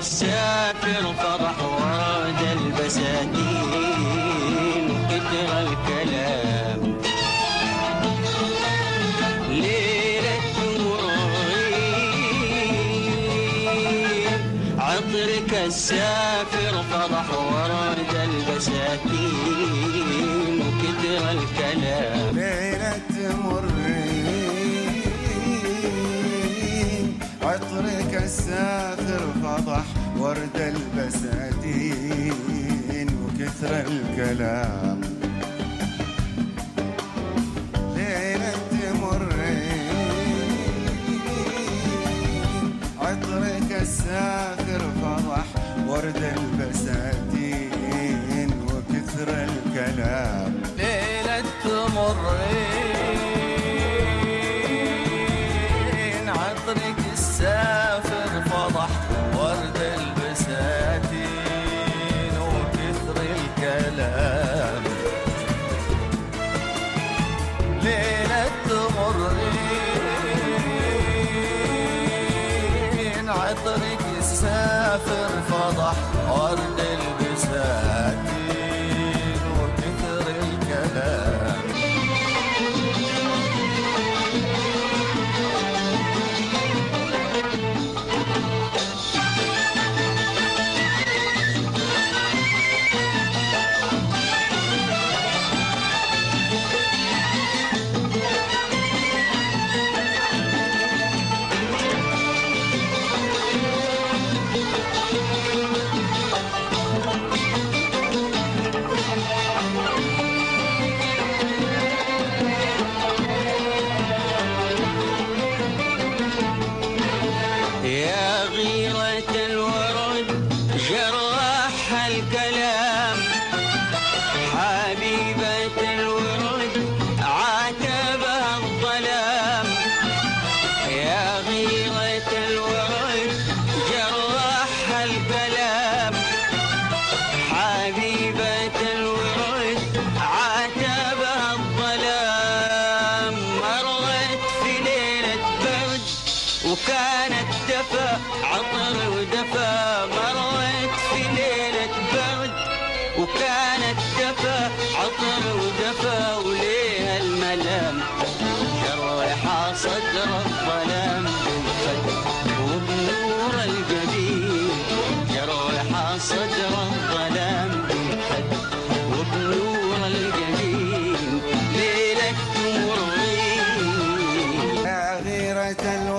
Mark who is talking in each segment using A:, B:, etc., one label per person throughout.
A: السافر فرح ورد البساتين وكتر الكلام. ليلة عطرك السافر فرح ورد البساتين وكتر الكلام.
B: ليلة مرين عطرك السافر فضح ورد البساتين وكثر الكلام. ليلة مرين عطرك السافر فضح ورد البساتين وكثر الكلام.
C: عطرك السافر فضح ورد الكلام.
A: حبيبة الورد عاتبها الظلام. يا غيرة الورد جرح الكلام. حبيبة الورد عاتبها الظلام. مرت في ليلة برد وكانت دفا عطر ودفا. مرت
B: يا غيرة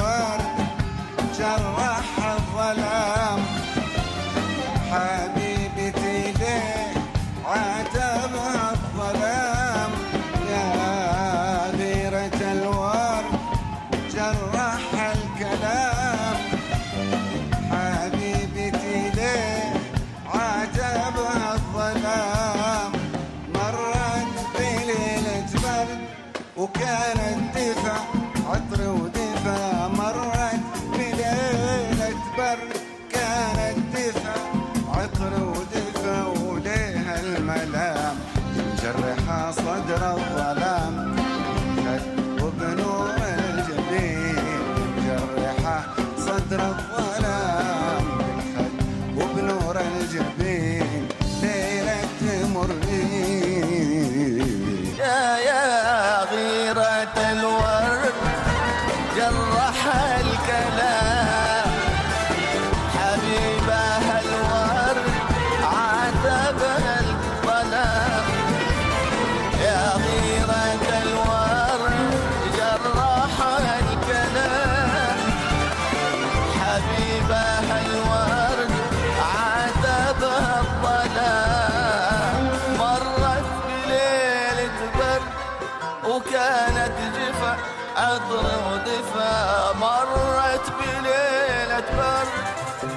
B: وكانت
C: جفا عطر ودفا مرت بليلة برد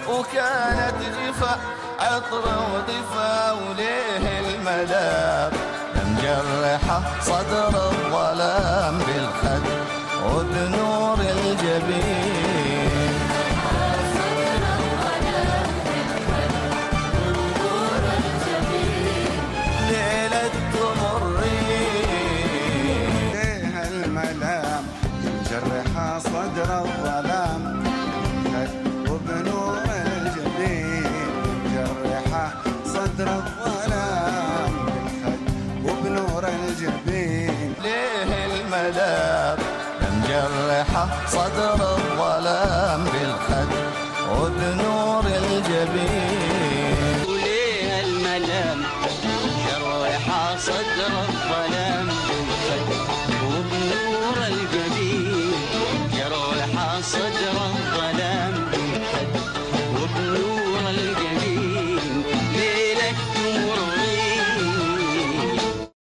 C: وكانت جفا عطر ودفا وليه الملام مجرحة صدر الظلام بالخد
B: وبنور الجبين.
C: الملام مجرحة صدر الظلام بالخد وبنور الجبين.